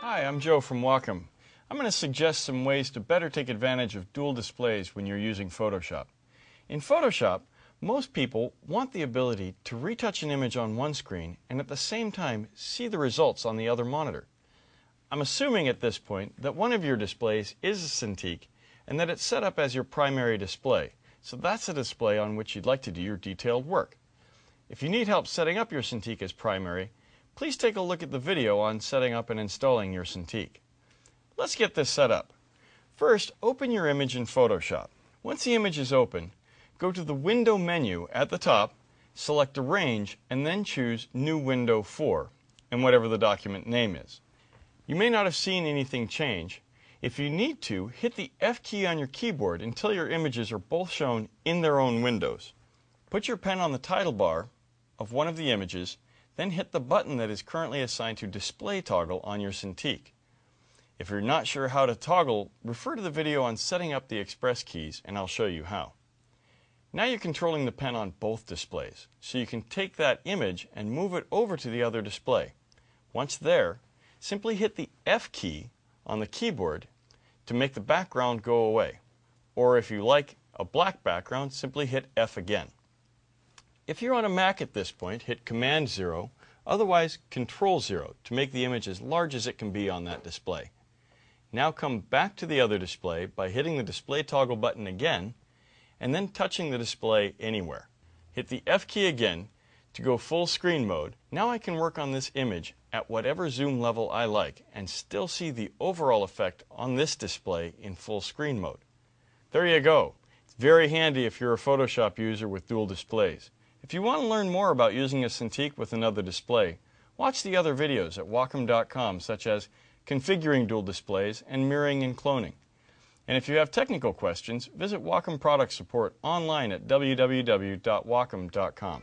Hi, I'm Joe from Wacom. I'm going to suggest some ways to better take advantage of dual displays when you're using Photoshop. In Photoshop, most people want the ability to retouch an image on one screen and at the same time see the results on the other monitor. I'm assuming at this point that one of your displays is a Cintiq and that it's set up as your primary display, so that's the display on which you'd like to do your detailed work. If you need help setting up your Cintiq as primary, please take a look at the video on setting up and installing your Cintiq. Let's get this set up. First, open your image in Photoshop. Once the image is open, go to the Window menu at the top, select Arrange, and then choose New Window for, and whatever the document name is. You may not have seen anything change. If you need to, hit the F key on your keyboard until your images are both shown in their own windows. Put your pen on the title bar of one of the images then hit the button that is currently assigned to Display Toggle on your Cintiq. If you're not sure how to toggle, refer to the video on setting up the express keys and I'll show you how. Now you're controlling the pen on both displays, so you can take that image and move it over to the other display. Once there, simply hit the F key on the keyboard to make the background go away. Or if you like a black background, simply hit F again. If you're on a Mac at this point, hit Command 0, otherwise Control 0 to make the image as large as it can be on that display. Now come back to the other display by hitting the display toggle button again and then touching the display anywhere. Hit the F key again to go full screen mode. Now I can work on this image at whatever zoom level I like and still see the overall effect on this display in full screen mode. There you go. It's very handy if you're a Photoshop user with dual displays. If you want to learn more about using a Cintiq with another display, watch the other videos at Wacom.com such as configuring dual displays and mirroring and cloning. And if you have technical questions, visit Wacom Product Support online at www.wacom.com.